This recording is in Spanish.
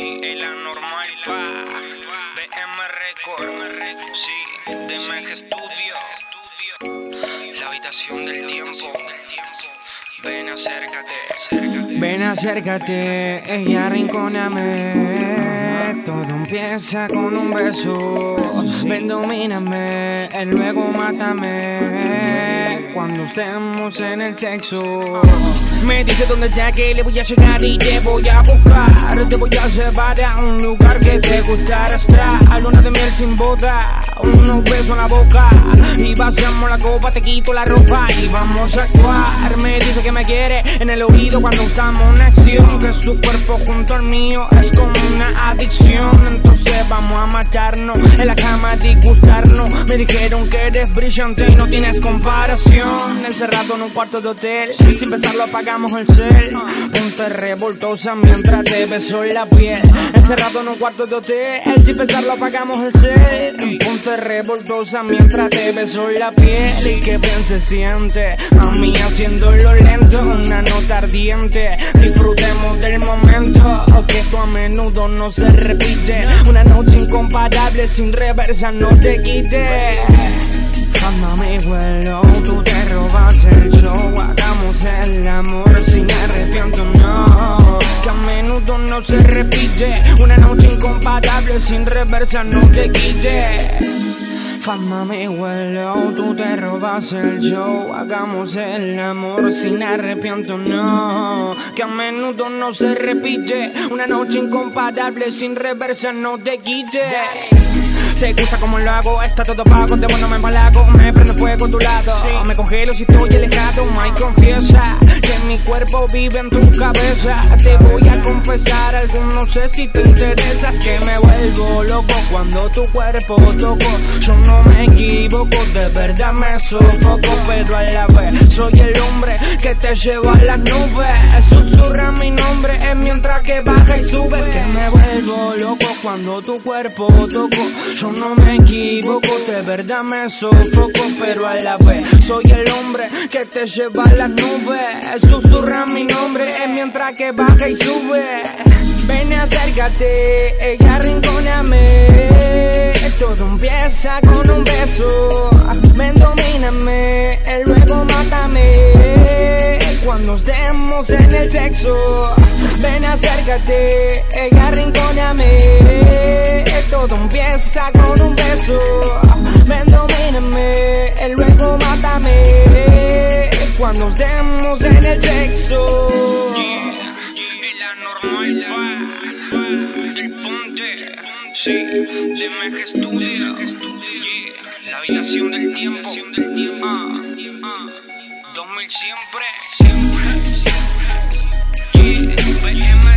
El anormal pa BM Record Sí, de Studio La habitación del tiempo Ven acércate Ven acércate, ella rinconame Todo empieza con un beso. Ven domíname, y luego mátame. Cuando estemos en el sexo. Me dice dónde ya que le voy a llegar y te voy a buscar. Te voy a llevar a un lugar que te gustará. estar Boda, unos besos en la boca. Y vaciamos la copa, te quito la ropa y vamos a actuar. Me dice que me quiere en el oído cuando estamos acción Que su cuerpo junto al mío es como una adicción. Entonces vamos a matarnos en la cama a disgustarnos. Me dijeron que eres brillante y no tienes comparación Encerrado en un cuarto de hotel, sin pensarlo apagamos el cel. Ponte revoltosa mientras te beso la piel. Encerrado en un cuarto de hotel, sin pensarlo apagamos el cel. Ponte revoltosa mientras te beso la piel. Y que bien se siente, a mí haciéndolo lento Una nota ardiente, disfrutemos del momento Que esto a menudo no se repite. Una noche incomparable sin reversa no te quite no se repite. Una noche incomparable sin reversa no te quite. Fama mi vuelo, tú te robas el show. Hagamos el amor sin arrepiento, no. Que a menudo no se repite. Una noche incomparable sin reversa no te quite te gusta como lo hago, está todo pago, de bueno me embalago, me prende fuego a tu lado. Me congelo si estoy alejado, my confiesa que mi cuerpo vive en tu cabeza. Te voy a confesar algo, no sé si te interesa, que me vuelvo loco cuando tu cuerpo toco. Yo no me equivoco, de verdad me sofoco, pero a la vez soy el hombre que te lleva a las nubes. Susurra mi nombre es mientras que baja y subes, que me vuelvo loco cuando tu cuerpo toco. Yo no me equivoco, de verdad me sofoco, pero a la vez soy el hombre que te lleva a las nubes. Susurra mi nombre es mientras que baja y sube. Ven acércate, ella rinconame. Todo empieza con un beso. Ven domíname, luego mátame. Cuando estemos en el sexo, ven acércate, ella rinconame. Ponte Sí, Mega Studio. Yeah, La habitación del tiempo. Ah, ah, 2000 siempre. Yeah, BM